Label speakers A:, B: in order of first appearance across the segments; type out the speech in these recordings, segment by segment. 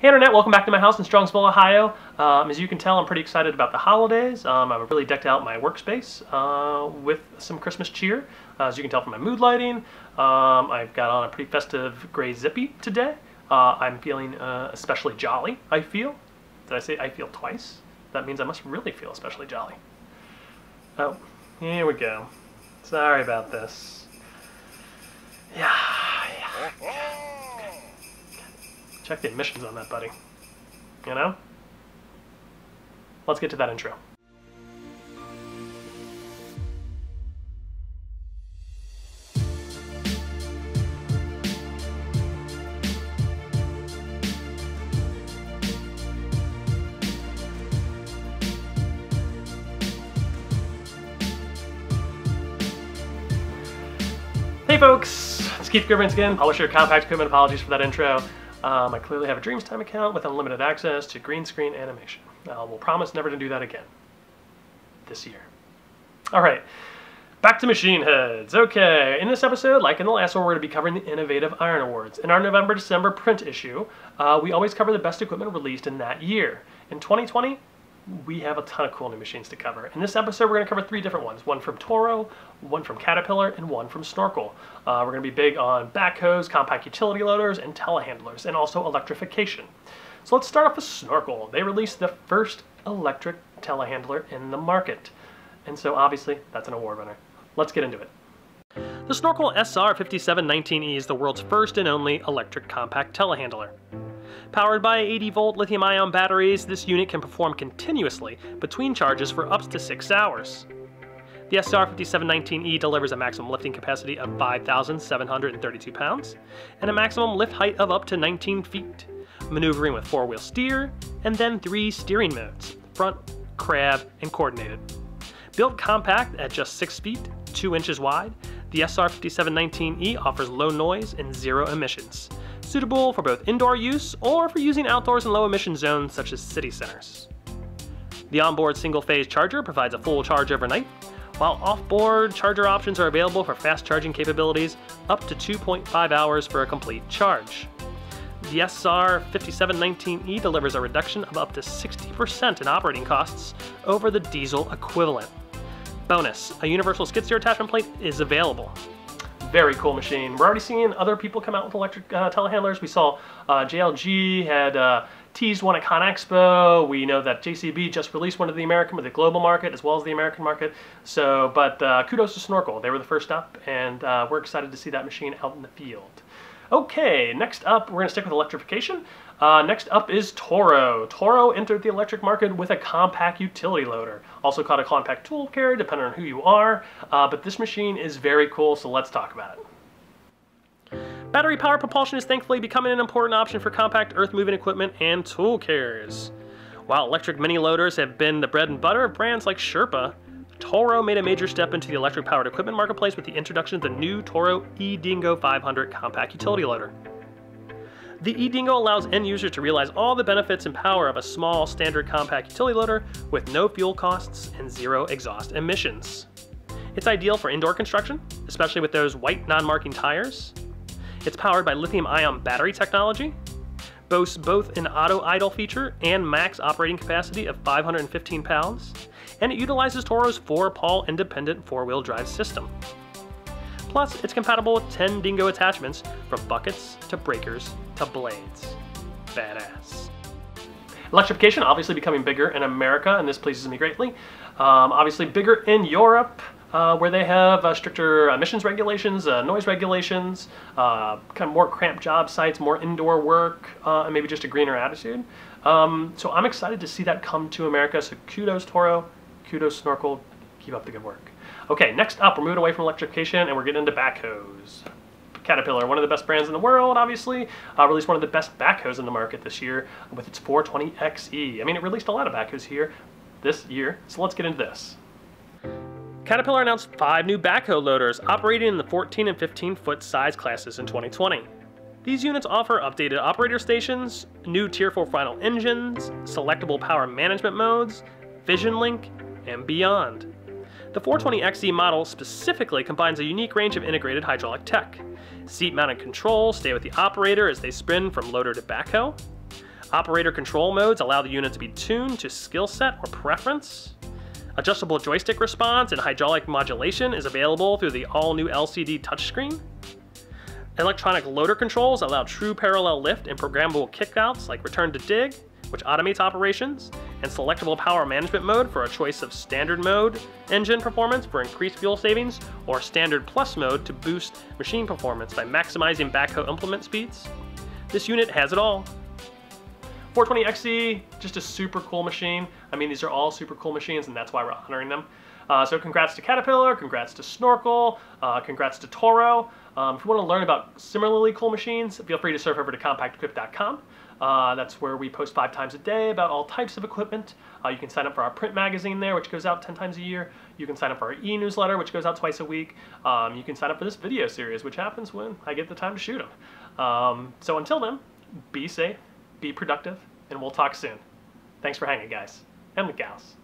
A: Hey Internet, welcome back to my house in Strongsville, Ohio. Um, as you can tell, I'm pretty excited about the holidays. Um, I've really decked out my workspace uh, with some Christmas cheer. Uh, as you can tell from my mood lighting, um, I've got on a pretty festive gray zippy today. Uh, I'm feeling uh, especially jolly, I feel. Did I say I feel twice? That means I must really feel especially jolly. Oh, here we go. Sorry about this. Check the emissions on that, buddy. You know? Let's get to that intro. Hey folks, it's Keith Gribbins again, publisher Compact Equipment. Apologies for that intro. Um, I clearly have a Dreamstime account with unlimited access to green screen animation. Uh, we'll promise never to do that again. This year. Alright, back to machine heads. Okay, in this episode, like in the last one, we're going to be covering the Innovative Iron Awards. In our November-December print issue, uh, we always cover the best equipment released in that year. In 2020, we have a ton of cool new machines to cover. In this episode, we're going to cover three different ones. One from Toro, one from Caterpillar, and one from Snorkel. Uh, we're going to be big on backhoes, compact utility loaders, and telehandlers, and also electrification. So let's start off with Snorkel. They released the first electric telehandler in the market. And so obviously, that's an award winner. Let's get into it. The Snorkel SR5719E is the world's first and only electric compact telehandler. Powered by 80 volt lithium ion batteries, this unit can perform continuously between charges for up to 6 hours. The SR5719E delivers a maximum lifting capacity of 5,732 pounds and a maximum lift height of up to 19 feet, maneuvering with four wheel steer and then three steering modes front, crab, and coordinated. Built compact at just 6 feet, 2 inches wide, the SR5719E offers low noise and zero emissions, suitable for both indoor use or for using outdoors in low emission zones such as city centers. The onboard single phase charger provides a full charge overnight, while off-board charger options are available for fast charging capabilities up to 2.5 hours for a complete charge. The SR5719E delivers a reduction of up to 60% in operating costs over the diesel equivalent. Bonus, a universal skid steer attachment plate is available. Very cool machine. We're already seeing other people come out with electric uh, telehandlers. We saw uh, JLG had uh, teased one at ConExpo. We know that JCB just released one to the American, with the global market as well as the American market. So, but uh, kudos to Snorkel. They were the first up, and uh, we're excited to see that machine out in the field. Okay, next up, we're going to stick with electrification. Uh, next up is Toro. Toro entered the electric market with a compact utility loader, also called a compact tool carrier, depending on who you are. Uh, but this machine is very cool, so let's talk about it. Battery power propulsion is thankfully becoming an important option for compact earth moving equipment and tool carriers. While electric mini loaders have been the bread and butter of brands like Sherpa, Toro made a major step into the electric powered equipment marketplace with the introduction of the new Toro eDingo 500 compact utility loader. The eDingo allows end users to realize all the benefits and power of a small, standard compact utility loader with no fuel costs and zero exhaust emissions. It's ideal for indoor construction, especially with those white non-marking tires. It's powered by lithium-ion battery technology, boasts both an auto idle feature and max operating capacity of 515 pounds, and it utilizes Toro's 4-pawl independent 4-wheel drive system. Plus, it's compatible with 10 dingo attachments from buckets to breakers to blades. Badass. Electrification obviously becoming bigger in America, and this pleases me greatly. Um, obviously bigger in Europe, uh, where they have uh, stricter emissions regulations, uh, noise regulations, uh, kind of more cramped job sites, more indoor work, uh, and maybe just a greener attitude. Um, so I'm excited to see that come to America. So kudos Toro, kudos Snorkel, keep up the good work. Okay, next up, we're moving away from electrification and we're getting into backhoes. Caterpillar, one of the best brands in the world, obviously, uh, released one of the best backhoes in the market this year with its 420XE. I mean, it released a lot of backhoes here this year, so let's get into this. Caterpillar announced five new backhoe loaders operating in the 14 and 15 foot size classes in 2020. These units offer updated operator stations, new Tier 4 final engines, selectable power management modes, Vision Link, and beyond. The 420XE model specifically combines a unique range of integrated hydraulic tech. Seat mounted controls stay with the operator as they spin from loader to backhoe. Operator control modes allow the unit to be tuned to skill set or preference. Adjustable joystick response and hydraulic modulation is available through the all-new LCD touchscreen. Electronic loader controls allow true parallel lift and programmable kickouts like return to dig, which automates operations, and selectable power management mode for a choice of standard mode engine performance for increased fuel savings, or standard plus mode to boost machine performance by maximizing backhoe implement speeds. This unit has it all. 420XE, just a super cool machine. I mean, these are all super cool machines, and that's why we're honoring them. Uh, so congrats to Caterpillar, congrats to Snorkel, uh, congrats to Toro. Um, if you want to learn about similarly cool machines, feel free to surf over to compactequip.com. Uh, that's where we post five times a day about all types of equipment. Uh, you can sign up for our print magazine there, which goes out 10 times a year. You can sign up for our e-newsletter, which goes out twice a week. Um, you can sign up for this video series, which happens when I get the time to shoot them. Um, so until then, be safe, be productive, and we'll talk soon. Thanks for hanging, guys, and the gals,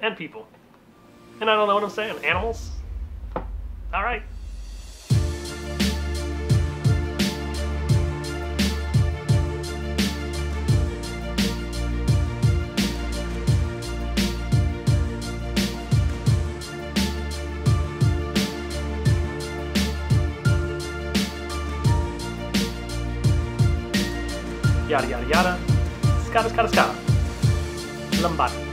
A: and people. And I don't know what I'm saying, animals? All yada yada yada. Scada, scada, scada. Lambada.